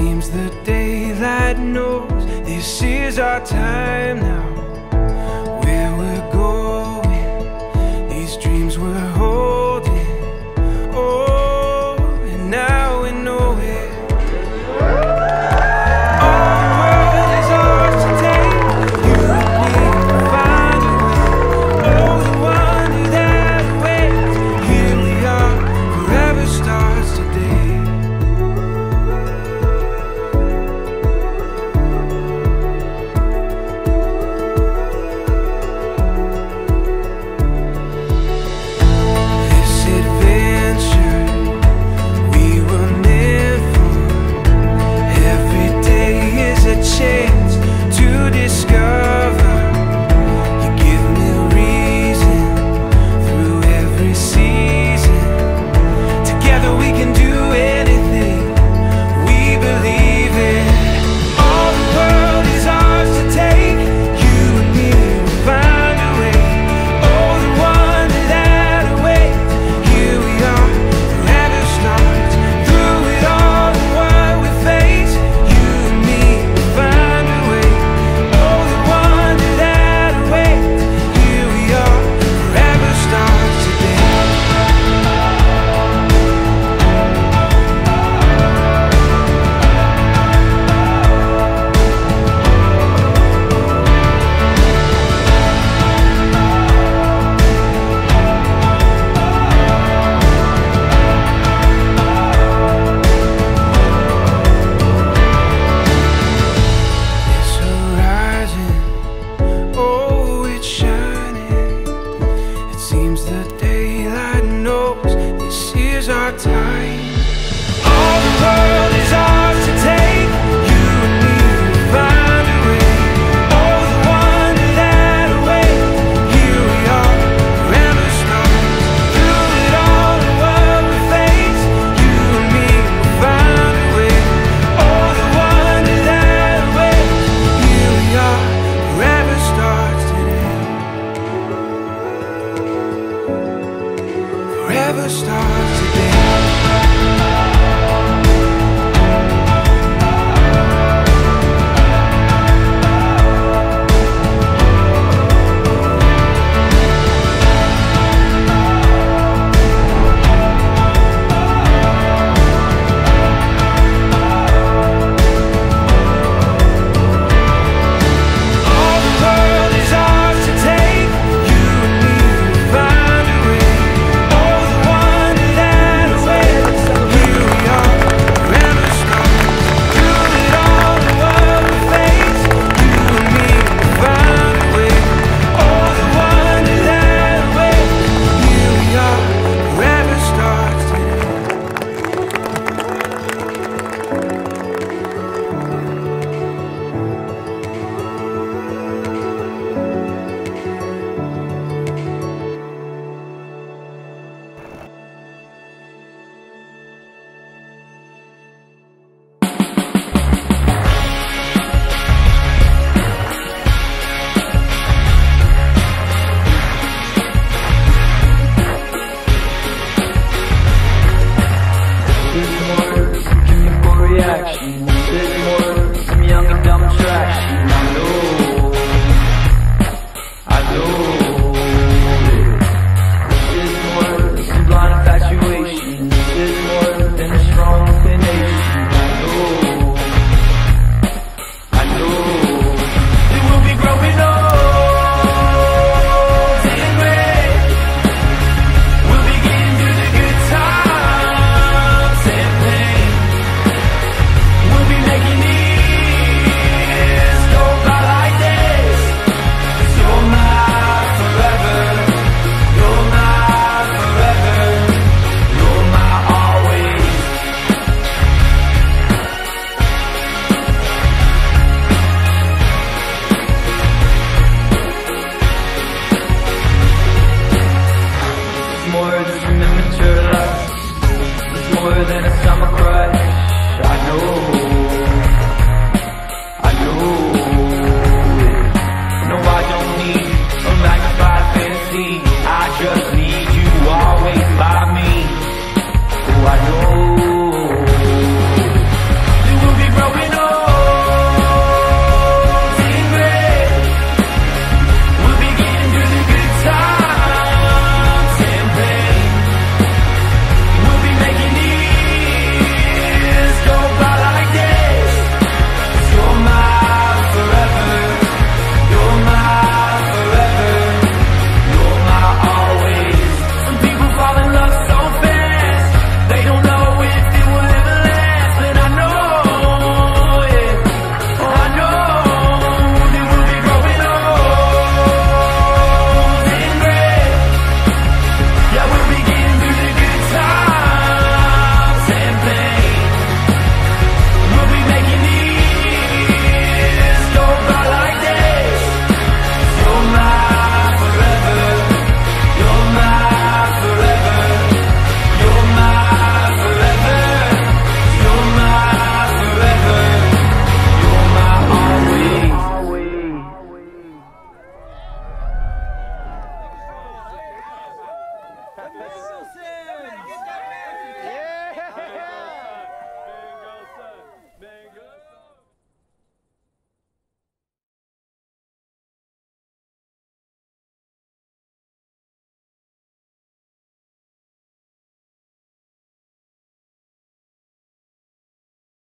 Seems the daylight knows this is our time now. Never starts today. Forever starts. action.